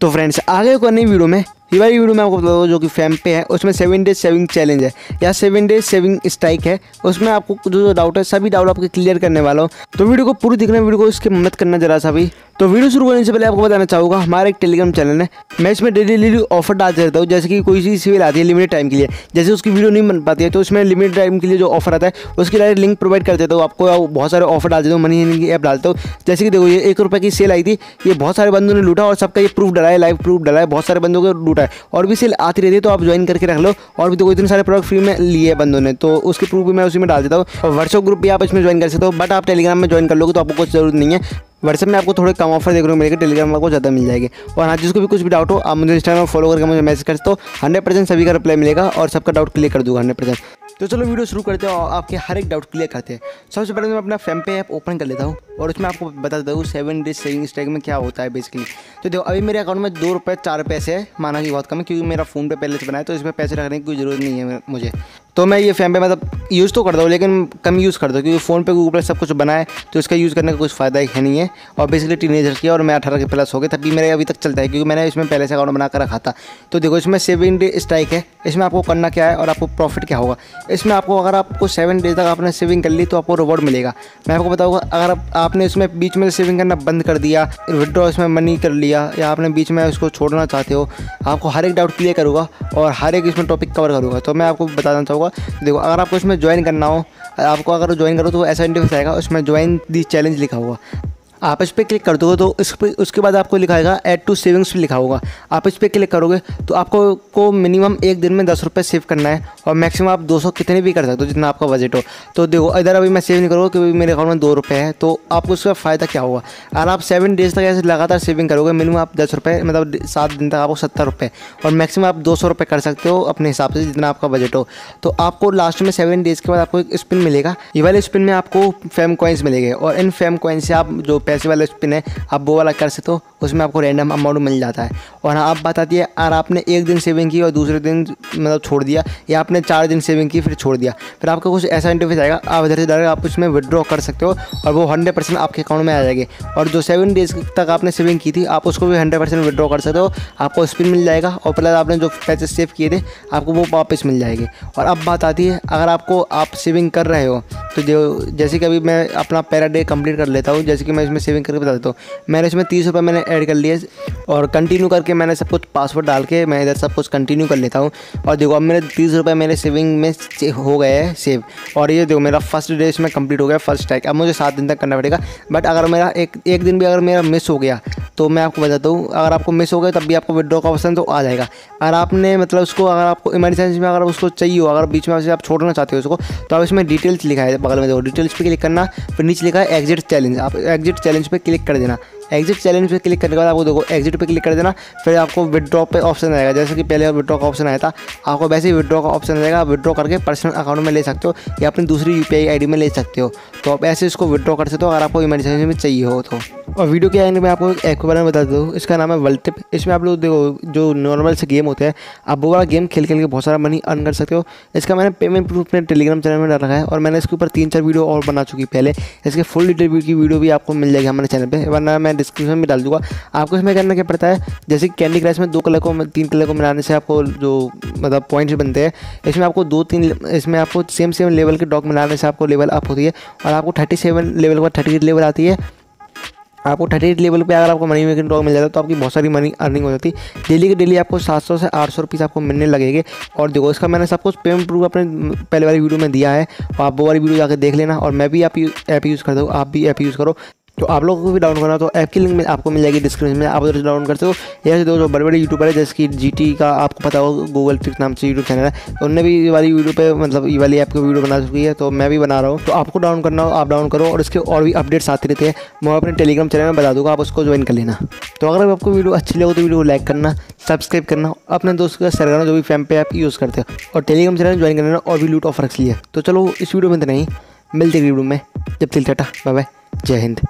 तो फ्रेंड्स आगे को नई वीडियो में, ये वाली वीडियो में आपको बता दूँ, जो कि फैम पे है, उसमें सेवन डेज़ सेविंग चैलेंज है। या सेवन डेज़ सेविंग स्ट्राइक है, उसमें आपको जो जो डाउट है, सभी डाउट आपके क्लियर करने वाला हो। तो वीडियो को पूरी देखना वीडियो को इसकी मदद करना जरा सा भी। तो वीडियो शुरू करने से पहले आपको बताना चाहूँगा, हमारा एक टेलीग्राम चैनल है। मैं इसमें डेली डेली ऑफ़र डालते रहता हूँ, जैसे कि कोई सी सिविल आती है लिमिटेड टाइम के लिए। जैसे उसकी वीडियो नहीं बन पाती है तो उसमें लिमिटेड टाइम के लिए जो ऑफ़र आता है, उसके डायरेक्ट लिंक प्रोवाइड कर देता हूँ। आपको बहुत सारे ऑफ़र डाल देता हूँ मनी की ऐप डालता हूँ। जैसे कि देखो, ये एक रुपये की सेल आई थी, ये बहुत सारे बंदों ने लूटा और सबका ये प्रूफ डला है लाइव प्रूफ डला है, बहुत सारे बंदों को लूटा है। और भी सेल आती रहती है तो आप ज्वाइन करके रख लो। और भी देखो, इतने सारे प्रोडक्ट फ्री में लिए बंदों ने तो उसके प्रूफ भी मैं उसी में डाल देता हूँ। व्हाट्सअप ग्रुप भी आप इसमें ज्वाइन कर सकते हो बट आप टेलीग्राम में ज्वाइन कर लोगे तो आपको कुछ ज़रूरत नहीं है। व्हाट्सएप में आपको थोड़े कम ऑफ़र देखने को मिलेगा टेलीग्राम आपको ज़्यादा मिल जाएगी। और हाँ जिसको भी कुछ भी डाउट हो, आप मुझे इंस्टाग्राम फॉलो करके मुझे मैसेज कर तो हंड्रेड परसेंट सभी का रिप्लाई मिलेगा और सबका डाउट क्लियर कर दूँगा हंड्रेड परसेंट तो चलो वीडियो शुरू करते हैं और आपके हर एक डाउट क्लियर करते हैं। सबसे पहले मैं अपना फैम पे ऐप ओपन कर लेता हूँ। और उसमें आपको बता देता हूँ सेवन डेज़ सेविंग स्टैक में क्या होता है बेसिकली तो देखो, अभी मेरे अकाउंट में दो रुपये चार पैसे है, माना कि बहुत कम है, क्योंकि मेरा फ़ोन पे पहले से बनाया तो इसमें पैसे रखने की कोई ज़रूरत नहीं है मुझे। तो मैं ये फैम पे मतलब यूज़ तो करता हूँ, लेकिन कम यूज़ करता हूँ, क्योंकि फ़ोन पे गूगल पे सब कुछ बनाए तो इसका यूज़ करने का कुछ फ़ायदा ही है नहीं है। और बेसिकली टीनेजर किया और मैं अठारह के प्लस हो गया तभी मेरे अभी तक चलता है, क्योंकि मैंने इसमें पहले से अकाउंट बना कर रखा था। तो देखो, इसमें सेवन डे स्ट्राइक है, इसमें आपको करना क्या है और आपको प्रॉफिट क्या होगा। इसमें आपको अगर आपको सेवन डेज़ तक आपने सेविंग कर ली तो आपको रिवॉर्ड मिलेगा। मैं आपको बताऊँगा, अगर आपने इसमें बीच में सेविंग करना बंद कर दिया विदड्रॉ इसमें मनी कर लिया, या आपने बीच में उसको छोड़ना चाहते हो, आपको हर एक डाउट क्लियर करूँगा और हर एक इसमें टॉपिक कवर करूँगा। तो मैं आपको बताना चाहूँगा, देखो, अगर आपको इसमें ज्वाइन करना हो, आपको अगर ज्वाइन करो तो ऐसा इंटरव्यू आएगा, उसमें ज्वाइन दी चैलेंज लिखा हुआ आप इस पर क्लिक कर दोगे तो इस पर उसके बाद आपको लिखाएगा ऐड टू सेविंग्स भी लिखा होगा। आप इस पर क्लिक करोगे तो आपको, को मिनिमम एक दिन में दस रुपये सेव करना है और मैक्सिमम आप दो सौ कितने भी कर सकते हो, जितना आपका बजट हो। तो देखो, इधर अभी मैं सेव नहीं करूँगा क्योंकि मेरे अकाउंट में दो रुपये है तो आपको उसका फ़ायदा क्या होगा? अगर आप सेवन डेज़ तक ऐसे लगातार सेविंग करोगे मिनिमम आप दस रुपये मतलब सात दिन तक आपको सत्तर रुपये और मैक्सिमम आप दो सौ रुपये कर सकते हो अपने हिसाब से, जितना आपका बजट हो। तो आपको लास्ट में सेवन डेज़ के बाद आपको एक स्पिन मिलेगा। ये वाले स्पिन में आपको फेम कॉइन्स मिलेंगे और इन फेम कॉइन्स से आप जो पैसे वाले स्पिन है, आप वो वाला कर सकते हो, उसमें आपको रैंडम अमाउंट मिल जाता है। और हाँ आप बात आती है, अगर आपने एक दिन सेविंग की और दूसरे दिन मतलब छोड़ दिया, या आपने चार दिन सेविंग की, फिर छोड़ दिया, फिर आपका कुछ ऐसा इंटरफेस आएगा, आप इधर से आप उसमें विड्रॉ कर सकते हो, और वो हंड्रेड परसेंट आपके अकाउंट में आ जाएगी। और जो सेवन डेज़ तक आपने सेविंग की थी, आप उसको भी हंड्रेड परसेंट कर सकते हो, आपको स्पिन मिल जाएगा, और प्लस आपने जो पैसे सेव किए थे, आपको वो वापस मिल जाएँगे। और अब बात आती है, अगर आपको आप सेविंग कर रहे हो तो जो, जैसे कि अभी मैं अपना पैरा डे कंप्लीट कर लेता हूँ, जैसे कि मैं इसमें सेविंग करके बता देता हूँ। मैंने इसमें तीस रुपये मैंने ऐड कर लिए और कंटिन्यू करके मैंने सब कुछ पासवर्ड डाल के मैं इधर सब कुछ कंटिन्यू कर लेता हूँ। और देखो, अब मेरे तीस रुपये मेरे सेविंग में हो गए हैं सेव और ये देखो, मेरा फ़र्स्ट डे इसमें कंप्लीट हो गया फ़र्स्ट स्ट्राइक अब मुझे सात दिन तक करना पड़ेगा। बट अगर मेरा एक एक दिन भी अगर मेरा मिस हो गया तो मैं आपको बताता हूँ, अगर आपको मिस हो गया तब भी आपको विड्रॉ का ऑप्शन तो आ जाएगा। अगर आपने मतलब उसको, अगर आपको इमरजेंसी में अगर उसको चाहिए हो, अगर बीच में आप छोड़ना चाहते हो उसको तो आप इसमें डिटेल्स लिखा है बगल में देखो। डिटेल्स पर क्लिक करना, फिर नीचे लिखा है एग्जिट चैलेंज आप एग्जिट चैलेंज पर क्लिक कर देना। एग्जिट चैलेंज पे क्लिक करने के बाद आपको देखो एग्जिट पे क्लिक कर देना, फिर आपको विड्रॉ पे ऑप्शन आएगा। जैसे कि पहले विड्रॉ का ऑप्शन आया था, आपको वैसे ही विड्रॉ का ऑप्शन आएगा आप विड्रॉ करके पर्सनल अकाउंट में ले सकते हो या अपनी दूसरी यू पी में ले सकते हो। तो आप ऐसे इसको विड्रॉ कर सकते हो अगर आपको इमरजेंसी में चाहिए हो तो। और वीडियो के एंड में आपको एक ऐप के बारे में बता दूँ इसका नाम है वर्ल्ड टिप इसमें आप लोग देखो जो नॉर्मल से गेम होते हैं, आप वो वाला गेम खेल खेल के बहुत सारा मनी अर्न कर सकते हो। इसका मैंने पेमेंट प्रूफ अपने टेलीग्राम चैनल में डाल रखा है और मैंने इसके ऊपर तीन चार वीडियो और बना चुकी पहले। इसके फुल डिटेल की वीडियो भी आपको मिल जाएगी हमारे चैनल पर वरना मैं डिस्क्रिप्शन में डाल दूँगा। आपको इसमें करना क्या पड़ता है? जैसे कैंडी क्रश में दो कलर को, तीन कलर को मिलाने से आपको जो मतलब पॉइंट्स बनते हैं, इसमें आपको दो, तीन, इसमें आपको सेम सेम लेवल के डॉग मिलाने से आपको लेवल अप होती है। और आपको थर्टी सेवन लेवल के बाद थर्टी लेवल आती है। आपको थर्टी एट लेवल पे अगर आपको मनी मेकिंग टॉक मिल जाता है तो आपकी बहुत सारी मनी अर्निंग हो जाती है। डेली के डेली आपको सात सौ से आठ सौ रुपीज़ आपको मिलने लगेंगे। और देखो, इसका मैंने सब कुछ पेमेंट प्रूफ अपने पहले वाली वीडियो में दिया है। आप वो वाली वीडियो जाकर देख लेना। और मैं भी आप ऐप यूज़ करता हूँ। आप भी ऐप यूज़ करो। तो आप लोगों को भी डाउनलोड करना तो ऐप की लिंक में आपको मिल जाएगी डिस्क्रिप्शन में, आप उधर से डाउनलोड करते हो। या दो बड़े बड़े यूट्यूबर है, जैसे कि जीटी का आपको पता हो गूगल ट्रिक नाम से यूट्यूब चैनल है। तो उनने भी ये वाली वीडियो पे मतलब ये वाली ऐप की वीडियो बना चुकी है तो मैं भी बना रहा हूँ। तो आपको डाउन करना हो, आप डाउन करो, और इसके और भी अपडेट्स आते रहते हैं। मैं अपने टेलीग्राम चैनल में बता दूँगा, आप उसको ज्वाइन कर लेना। तो अगर आपको वीडियो अच्छी लगे तो वीडियो को लाइक करना सब्सक्राइब करना अपने दोस्तों का शेयर करना, जो भी फैम पे ऐप यूज़ करते हैं। और टेलीग्राम चैनल ज्वाइन करना और भी लूट ऑफ़र रख लिया तो चलो, इस वीडियो में तो नहीं मिलते वीडियो में। जब तिल टाटा बाय बाय जय हिंद।